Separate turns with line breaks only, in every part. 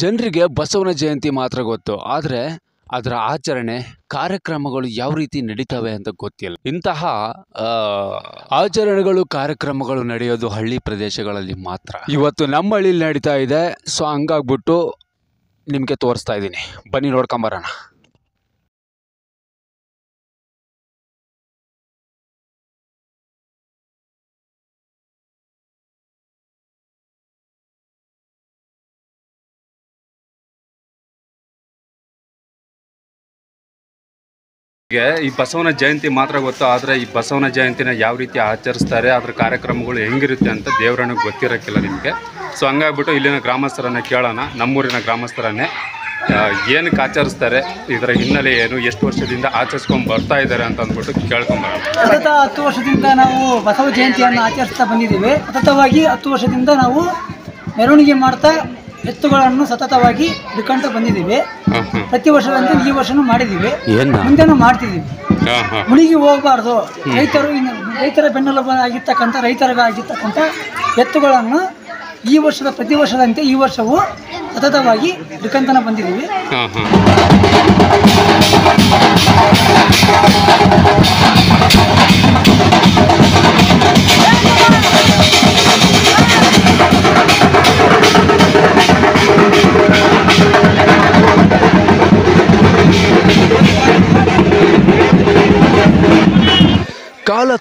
ಜನರಿಗೆ ಬಸವನ ಜಯಂತಿ ಮಾತ್ರ ಗೊತ್ತು, ಆದರೆ ಅದರ ಆಚರಣೆ, ಕಾರ್ಯಕ್ರಮಗಳು ಯಾವ ರೀತಿ ನಡೀತವೆ ಅಂತ ಗೊತ್ತಿಲ್ಲ. ಇಂತಹ ಆಚರಣೆಗಳು, ಕಾರ್ಯಕ್ರಮಗಳು ನಡೆಯೋದು ಹಳ್ಳಿ ಪ್ರದೇಶಗಳಲ್ಲಿ ಮಾತ್ರ. ಇವತ್ತು ನಮ್ಮ ಹಳ್ಳಿಲಿ ನಡೀತಾ ಇದೆ. ಸೊ ಹಂಗಾಗ್ಬಿಟ್ಟು ನಿಮಗೆ ತೋರಿಸ್ತಾ ಇದ್ದೀನಿ. ಬನ್ನಿ ನೋಡ್ಕೊಂಬರೋಣ.
ಗೆ ಈ ಬಸವನ ಜಯಂತಿ ಮಾತ್ರ ಗೊತ್ತು, ಆದರೆ ಈ ಬಸವನ ಜಯಂತಿನ ಯಾವ ರೀತಿ ಆಚರಿಸ್ತಾರೆ, ಅದ್ರ ಕಾರ್ಯಕ್ರಮಗಳು ಹೆಂಗಿರುತ್ತೆ ಅಂತ ದೇವರನಿಗೆ ಗೊತ್ತಿರೋಕ್ಕಿಲ್ಲ ನಿಮಗೆ. ಸೊ ಹಂಗಾಗ್ಬಿಟ್ಟು ಇಲ್ಲಿನ ಗ್ರಾಮಸ್ಥರನ್ನ ಕೇಳೋಣ, ನಮ್ಮೂರಿನ ಗ್ರಾಮಸ್ಥರನ್ನೇ. ಏನಕ್ಕೆ ಆಚರಿಸ್ತಾರೆ, ಇದರ ಹಿನ್ನೆಲೆ ಏನು, ಎಷ್ಟು ವರ್ಷದಿಂದ ಆಚರಿಸ್ಕೊಂಡು ಬರ್ತಾ ಇದ್ದಾರೆ ಅಂತ ಅಂದ್ಬಿಟ್ಟು ಕೇಳ್ಕೊಂಬರೋಣ.
ಸತತ ಹತ್ತು ವರ್ಷದಿಂದ ನಾವು ಬಸವ ಜಯಂತಿಯನ್ನು ಆಚರಿಸ್ತಾ ಬಂದಿದ್ದೀವಿ. ಸತತವಾಗಿ ಹತ್ತು ವರ್ಷದಿಂದ ನಾವು ಮೆರವಣಿಗೆ ಮಾಡ್ತಾ ಎತ್ತುಗಳನ್ನು ಸತತವಾಗಿ ಹಿಡ್ಕೊಂತ ಬಂದಿದ್ದೀವಿ. ಪ್ರತಿ ವರ್ಷದಂತೆ ಈ ವರ್ಷನೂ ಮಾಡಿದ್ದೀವಿ. ಮುಂದೆನೂ ಮಾಡ್ತಿದ್ದೀವಿ. ಮುಳುಗಿ ಹೋಗಬಾರ್ದು. ರೈತರು ಇನ್ನು ರೈತರ ಬೆನ್ನೆಲುಬು ಆಗಿರ್ತಕ್ಕಂಥ ರೈತರಿಗಾಗಿರ್ತಕ್ಕಂಥ ಎತ್ತುಗಳನ್ನು ಈ ವರ್ಷದ ಪ್ರತಿ ವರ್ಷದಂತೆ ಈ ವರ್ಷವೂ ಸತತವಾಗಿ ಇಟ್ಕೊಂತನ ಬಂದಿದ್ದೀವಿ.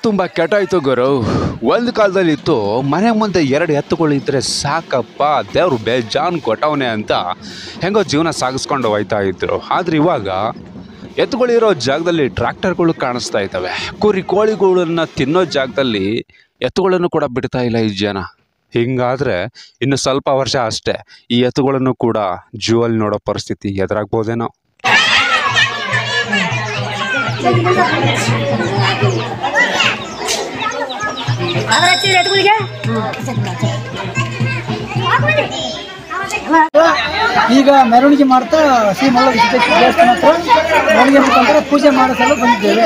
ತುಂಬ ಕೆಟ್ಟಾಯ್ತು ಗುರು. ಒಂದು ಕಾಲದಲ್ಲಿ ಇತ್ತು ಮನೆ ಮುಂದೆ ಎರಡು ಎತ್ತುಗಳಿದ್ರೆ ಸಾಕಪ್ಪ, ದೇವ್ರು ಬೇಜಾನ್ ಕೊಟ್ಟವನೆ ಅಂತ ಹೆಂಗೋ ಜೀವನ ಸಾಗಿಸ್ಕೊಂಡು ಹೋಯ್ತಾ ಇದ್ರು. ಆದ್ರೆ ಇವಾಗ ಎತ್ತುಗಳಿರೋ ಜಾಗದಲ್ಲಿ ಟ್ರ್ಯಾಕ್ಟರ್ಗಳು ಕಾಣಿಸ್ತಾ ಇದ್ದಾವೆ. ಕುರಿ ಕೋಳಿಗಳನ್ನ ತಿನ್ನೋ ಜಾಗದಲ್ಲಿ ಎತ್ತುಗಳನ್ನು ಕೂಡ ಬಿಡ್ತಾ ಇಲ್ಲ ಈ ಜನ. ಹಿಂಗಾದ್ರೆ ಇನ್ನು ಸ್ವಲ್ಪ ವರ್ಷ ಅಷ್ಟೇ ಈ ಎತ್ತುಗಳನ್ನು ಕೂಡ ಜೂವಲ್ಲಿ ನೋಡೋ ಪರಿಸ್ಥಿತಿ ಎದುರಾಗ್ಬೋದೇನೋ.
ಈಗ ಮೆರವಣಿಗೆ ಮಾಡ್ತಾ ಶ್ರೀ ಮಲ್ಲ ಮೆರವಣಿಗೆ ಮುಖಾಂತರ ಪೂಜೆ ಮಾಡಿಸಲು ಬಂದಿದ್ದೇವೆ.